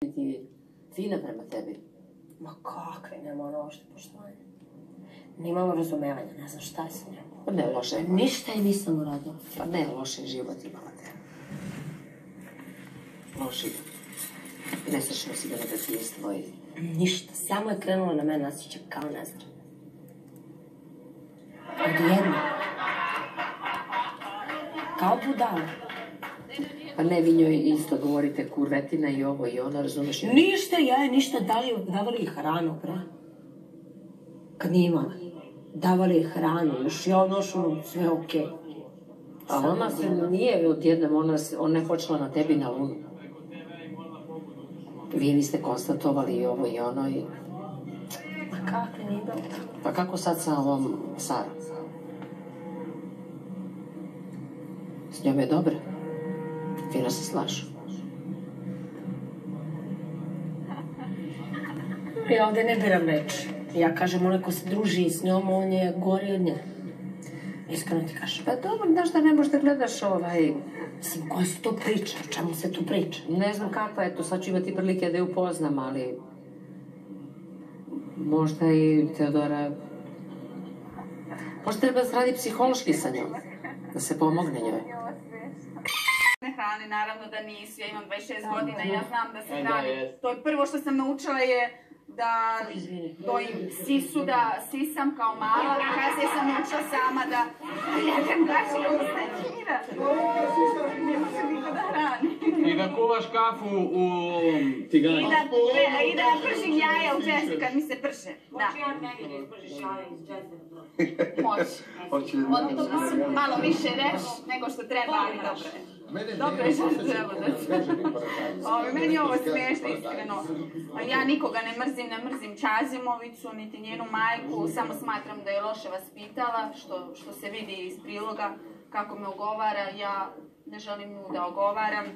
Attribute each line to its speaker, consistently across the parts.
Speaker 1: ti fina prema tebi.
Speaker 2: Ma kakve, nema ono uopšte poštovanje. Nimamo razumevanja, ne znam šta je sa njom.
Speaker 1: Pa ne loše.
Speaker 2: Ništa i nisam uradila.
Speaker 1: Pa ne loše život imala te. Loši. Nesrećno si da negativstvo i...
Speaker 2: Ništa, samo je krenula na mene, osjećam kao nezdrav. Odjedno. Kao budala.
Speaker 1: Pa ne, vi njoj isto govorite kurvetina i ovo i ono, razumeš?
Speaker 2: Ništa, ja je ništa dali, davali je hranu, bre. Kad nije imala. Davali je hranu, još ja nošu sve okej.
Speaker 1: A ona se nije odjednom, ona, se- ona je počela na tebi na lunu. Vi niste konstatovali i ovo i ono i...
Speaker 2: Ma kakve nije bilo?
Speaker 1: Pa kako sad sa ovom Sarom? S njom je dobro. Fino se slažu.
Speaker 2: Ja ovdje ne biram reč. Ja kažem, onaj ko se druži s njom, on je gori od nje. Iskreno ti kažem.
Speaker 1: Pa dobro, znaš da ne možeš da gledaš ovaj...
Speaker 2: Mislim, koja se to priča? O čemu se tu priča?
Speaker 1: Ne znam kakva je to, sad ću imati prilike da je upoznam, ali... Možda i Teodora... Možda treba da se radi psihološki sa njom. Da se pomogne njoj.
Speaker 3: Hrani, naravno da nisu. Ja imam 26 godina i ja znam da se hrani. To je prvo što sam naučila je da dojim sisu, da sisam kao mala. Kasnije sam naučila sama da... Ja i ustaje Kira. Ne može niko da hrani.
Speaker 4: I da kuvaš kafu u ovom
Speaker 3: I da, i da pržim jaja u džesu kad mi se prže. Da. Može. Ono to mislim malo više reš nego što treba, ali dobro je. Dobro je što treba da Ovo, meni je ovo smiješno, iskreno. Ja nikoga ne mrzim, ne mrzim Čazimovicu, niti njenu majku, samo smatram da je loše vaspitala, što, što se vidi iz priloga kako me ogovara. Ja ne želim nju da ogovaram,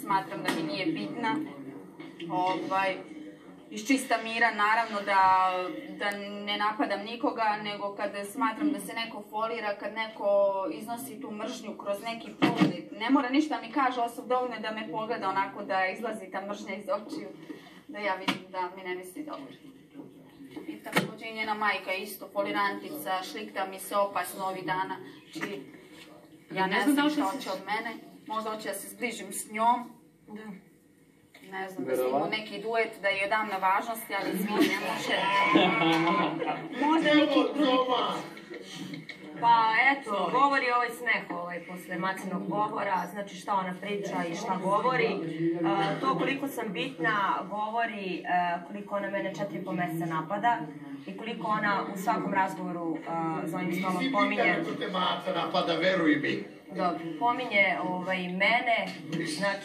Speaker 3: smatram da mi nije bitna. Ovaj, iz čista mira naravno da, da ne napadam nikoga, nego kad smatram da se neko folira, kad neko iznosi tu mržnju kroz neki pogled, ne mora ništa mi kaže, osob dovoljno da me pogleda onako da izlazi ta mržnja iz očiju, da ja vidim da mi ne misli dobro. I također i njena majka isto folirantica, šlikta mi se opasno ovih dana, znači ja ne znam šta hoće od mene, možda hoće da se zbližim s njom, ne znam, da snimamo neki duet, da joj dam na važnosti, ali izvini, ne može. Možda neki drugi.
Speaker 5: Pa eto, govori ovaj smeh ovaj posle macinog govora, znači šta ona priča i šta govori. E, to koliko sam bitna govori e, koliko ona mene četiri po meseca napada i koliko ona u svakom razgovoru e, za ovim stolom pominje,
Speaker 6: te maca napada, veruj mi.
Speaker 5: Dobro, pominje ovaj, mene, znači